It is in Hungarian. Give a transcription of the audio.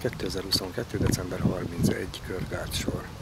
2022. december 31. körgárt sor.